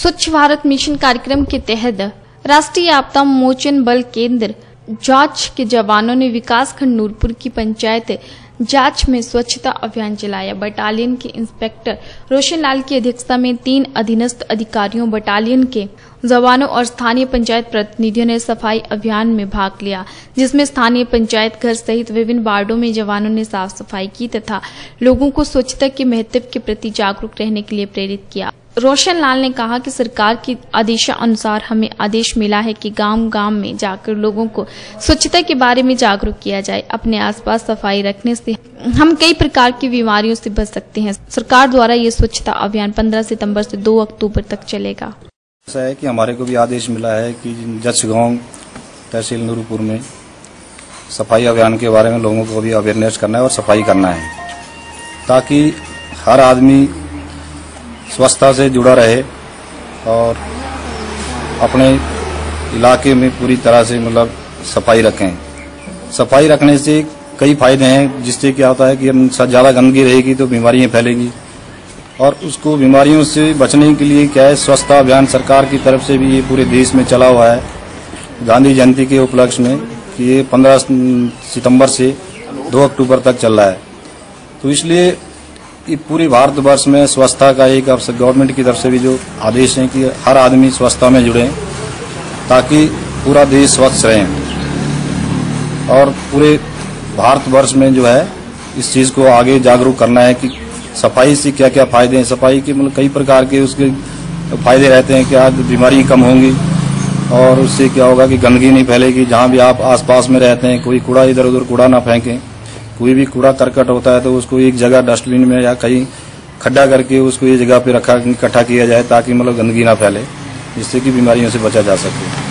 स्वच्छ भारत मिशन कार्यक्रम के तहत राष्ट्रीय आपदा मोचन बल केंद्र जाँच के जवानों ने विकास खंड नूरपुर की पंचायत जाँच में स्वच्छता अभियान चलाया। बटालियन के इंस्पेक्टर रोशन लाल की अध्यक्षता में तीन अधीनस्थ अधिकारियों, बटालियन के जवानों और स्थानीय पंचायत प्रतिनिधियों ने सफ़ाई अभियान में भाग लिया, जिसमें स्थानीय पंचायत घर सहित विभिन्न वार्डो में जवानों ने साफ़ सफ़ाई की तथा लोगों को स्वच्छता के महत्व के प्रति जागरूक रहने के लिए प्रेरित किया। रोशन लाल ने कहा कि सरकार के आदेशानुसार हमें आदेश मिला है कि गाँव गाँव में जाकर लोगों को स्वच्छता के बारे में जागरूक किया जाए, अपने आसपास सफ़ाई रखने से हम कई प्रकार की बीमारियों से बच सकते हैं। सरकार द्वारा ये स्वच्छता अभियान 15 सितंबर से 2 अक्टूबर तक चलेगा। ऐसा है कि हमारे को भी आदेश मिला है कि जच गाँव तहसील नूरपुर में सफ़ाई अभियान के बारे में लोगों को भी अवेयरनेस करना है और सफ़ाई करना है, ताकि हर आदमी स्वच्छता से जुड़ा रहे और अपने इलाके में पूरी तरह से मतलब सफ़ाई रखें। सफ़ाई रखने से कई फ़ायदे हैं, जिससे क्या होता है कि ज़्यादा गंदगी रहेगी तो बीमारियाँ फैलेंगी। और उसको बीमारियों से बचने के लिए क्या है स्वच्छता अभियान सरकार की तरफ़ से भी ये पूरे देश में चला हुआ है। गांधी जयंती के उपलक्ष्य में कि ये 15 सितंबर से 2 अक्टूबर तक चल रहा है। तो इसलिए ये पूरे भारतवर्ष में स्वच्छता का एक अवसर गवर्नमेंट की तरफ़ से भी जो आदेश है कि हर आदमी स्वच्छता में जुड़े, ताकि पूरा देश स्वच्छ रहे। और पूरे भारतवर्ष में जो है, इस चीज़ को आगे जागरूक करना है कि सफ़ाई से क्या क्या फ़ायदे हैं। सफ़ाई के मतलब कई प्रकार के उसके फ़ायदे रहते हैं कि आज बीमारी कम होंगी, और उससे क्या होगा कि गंदगी नहीं फैलेगी। जहाँ भी आप आसपास में रहते हैं, कोई कूड़ा इधर उधर कूड़ा ना फेंकें। कोई भी कूड़ा करकट होता है तो उसको एक जगह डस्टबिन में या कहीं खड्डा करके उसको एक जगह पे रखा, इकट्ठा किया जाए ताकि मतलब गंदगी ना फैले, जिससे कि बीमारियों से बचा जा सके।